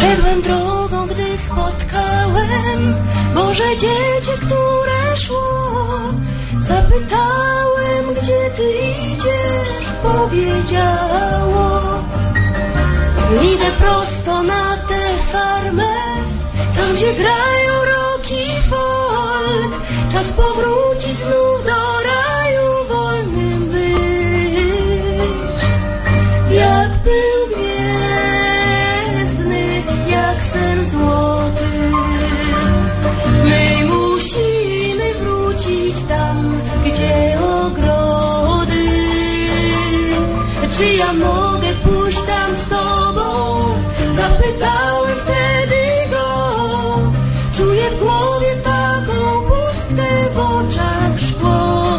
Szedłem drogą, gdy spotkałem Boże dziecię, które szło. Zapytałem, gdzie ty idziesz, powiedziało. Idę prosto na tę farmę, tam gdzie grają rock i folk. Czas powrócić znów Czy ja mogę pójść tam z tobą? Zapytałem wtedy go. Czuję w głowie taką pustkę w oczach szkło.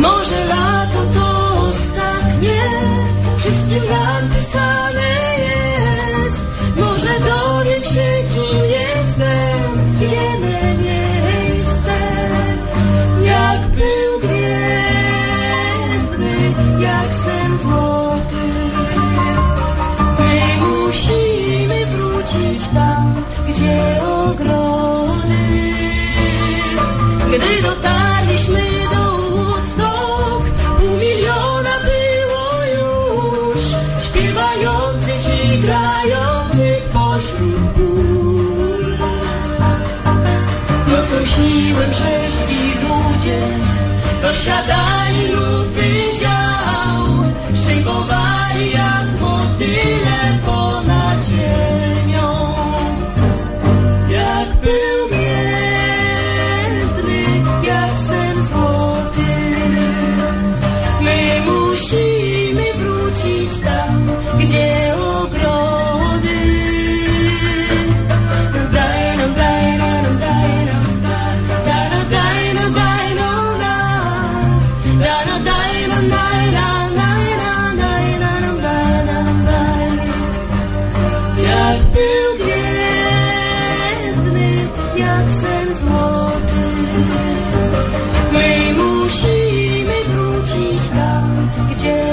Może lato to ostatnie, wszystkim nam pisane złoty. My musimy wrócić tam, gdzie ogrody. Gdy dotarliśmy do Woodstock, pół miliona było już śpiewających i grających pośród pól. Nocą śniłem rzeźbi ludzie, dosiadali lufy gdzie